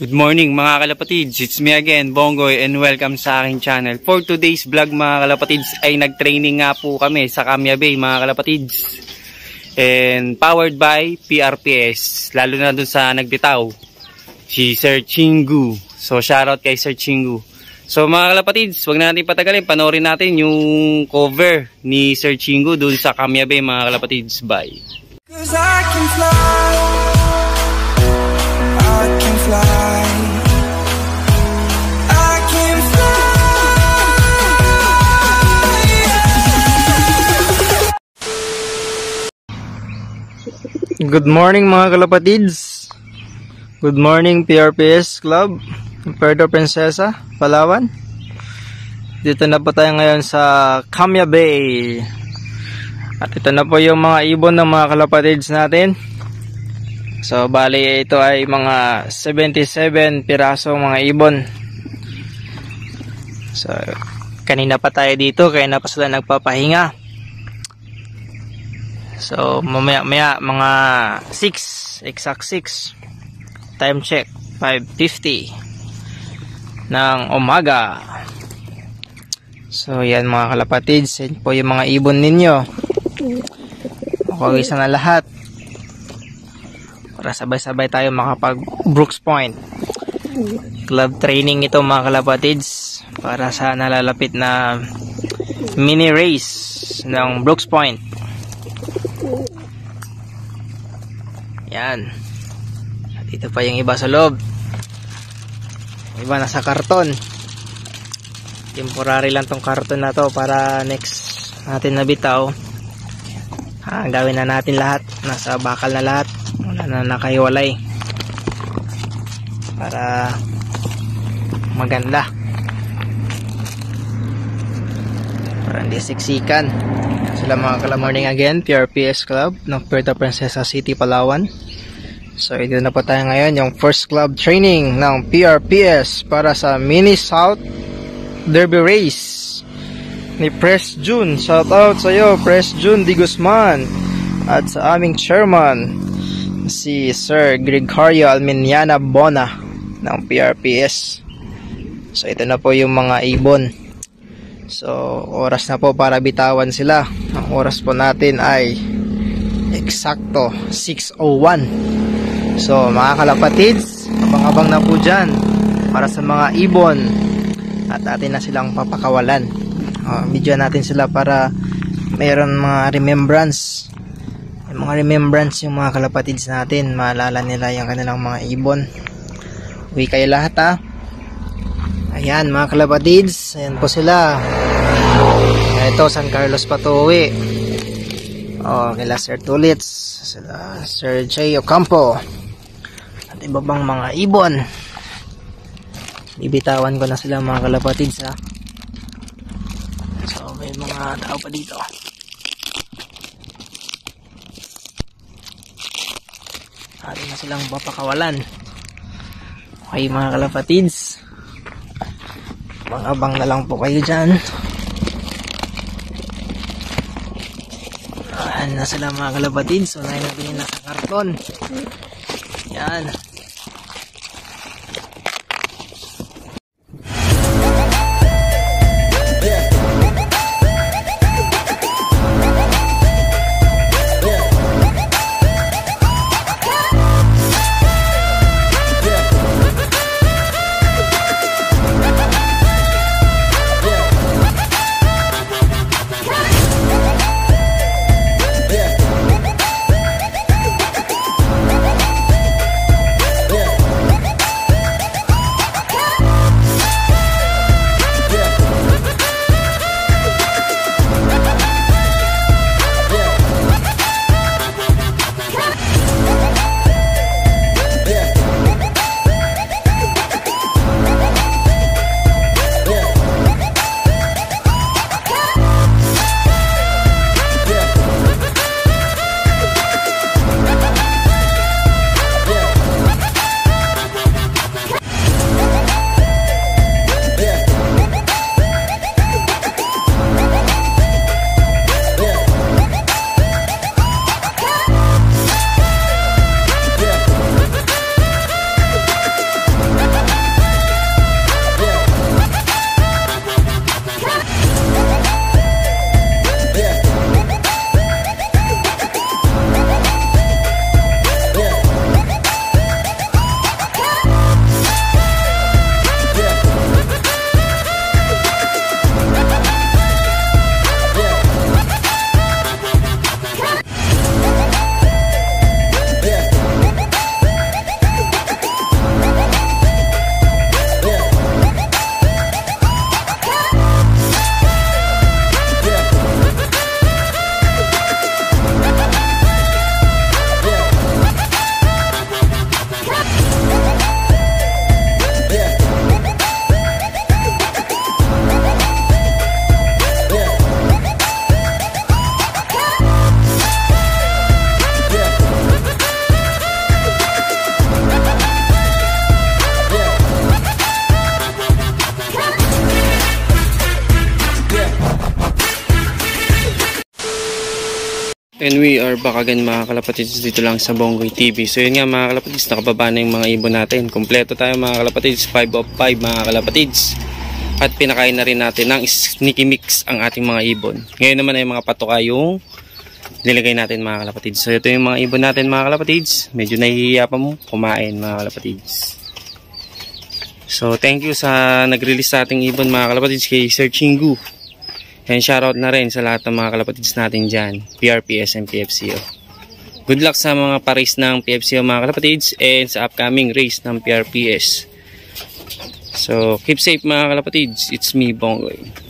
Good morning mga kalapatids, it's me again, Bongoy, and welcome sa aking channel. For today's vlog mga kalapatids ay nag-training nga po kami sa Kamya Bay mga kalapatids. And powered by PRPS, lalo na dun sa nagbitaw, si Sir Chingu. So shoutout kay Sir Chingu. So mga kalapatids, wag na natin patagalin, panoorin natin yung cover ni Sir Chingu dun sa Kamya Bay mga kalapatids. Bye! Good morning mga kalapatids Good morning PRPS Club Puerto Princesa, Palawan Dito na po tayo ngayon sa Kamya Bay At ito na po yung mga ibon ng mga kalapatids natin So bali ito ay mga 77 pirasong mga ibon. So kanina pa tayo dito kaya na pa sila nagpapahinga. So mamaya maya mga 6, exact 6. Time check 5:50 ng umaga. So yan mga kalapatids, yan po yung mga ibon ninyo. Okay na lahat para sabay-sabay tayo makapag Brooks Point club training ito mga kalapatids para sa nalalapit na mini race ng Brooks Point yan. Dito pa yung iba sa loob. Iba nasa karton. Temporary lang tong karton na to para next natin nabitaw. Ah, gawin na natin lahat. Nasa bakal na lahat. Wala na nakahiwalay. Para maganda para hindi siksikan. Sila mga kalamorning again PRPS Club ng Puerto Princesa City, Palawan. So ito na po tayo ngayon yung first club training ng PRPS para sa Mini South Derby Race ni Press June. Shout out sa iyo Press June Di Guzman. At sa aming chairman si Sir Gregorio Alminiana Bona ng PRPS so ito na po yung mga ibon so oras na po para bitawan sila. Ang oras po natin ay eksakto 6.01 so mga kalapatids abang-abang na po dyan para sa mga ibon at atin na silang papakawalan. Uh, video natin sila para mayroon mga remembrance. Yung mga remembrance yung mga kalapatids natin maalala nila yung kanilang mga ibon. Uwi kayo lahat ha ayan mga kalapatids ayan po sila. Ito San Carlos Patuwi oh kila Sir Tulits sila Sir Jay Ocampo at iba bang mga ibon. Bibitawan ko na sila mga kalapatids ha? So may mga tao pa dito. Atin na silang papakawalan okay mga kalapatids abang na lang po kayo dyan. Ayan na sila mga kalapatids unahin natin yung nasa karton. Yan And we are back again mga kalapatids dito lang sa Bongoy TV. So yun nga mga kalapatids, nakababa na yung mga ibon natin. Kompleto tayo mga kalapatids, 5 of 5 mga kalapatids. At pinakain na rin natin ng sneaky mix ang ating mga ibon. Ngayon naman ay mga patoka yung nilagay natin mga kalapatids. So ito yung mga ibon natin mga kalapatids. Medyo nahihiya pa mo kumain mga kalapatids. So thank you sa nag-release sa ating ibon mga kalapatids kay Sir Chingu. And shoutout na rin sa lahat ng mga kalapatids natin dyan, PRPS and PFCO. Good luck sa mga paris ng PFCO mga kalapatids and sa upcoming race ng PRPS. So, keep safe mga kalapatids. It's me, Bongoy.